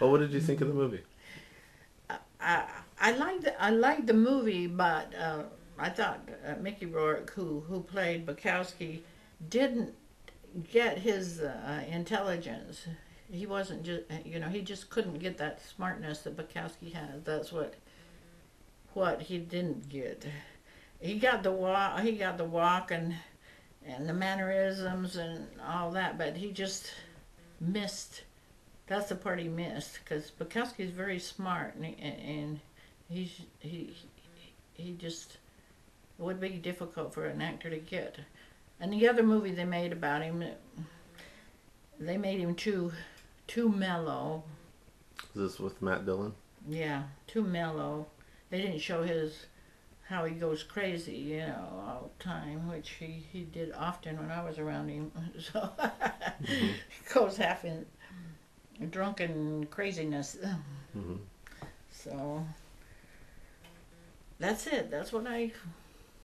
Well, what did you think of the movie? I I liked the, I liked the movie, but uh, I thought uh, Mickey Rourke, who who played Bukowski, didn't get his uh, intelligence. He wasn't just you know he just couldn't get that smartness that Bukowski has. That's what what he didn't get. He got the walk. He got the walk and and the mannerisms and all that, but he just missed. That's the part he missed because Bukowski's very smart and, he, and he's he he just it would be difficult for an actor to get. And the other movie they made about him, they made him too too mellow. Is this with Matt Dillon? Yeah, too mellow. They didn't show his how he goes crazy, you know, all the time, which he, he did often when I was around him. So mm-hmm. he goes half in drunken craziness. hmm So that's it. That's what I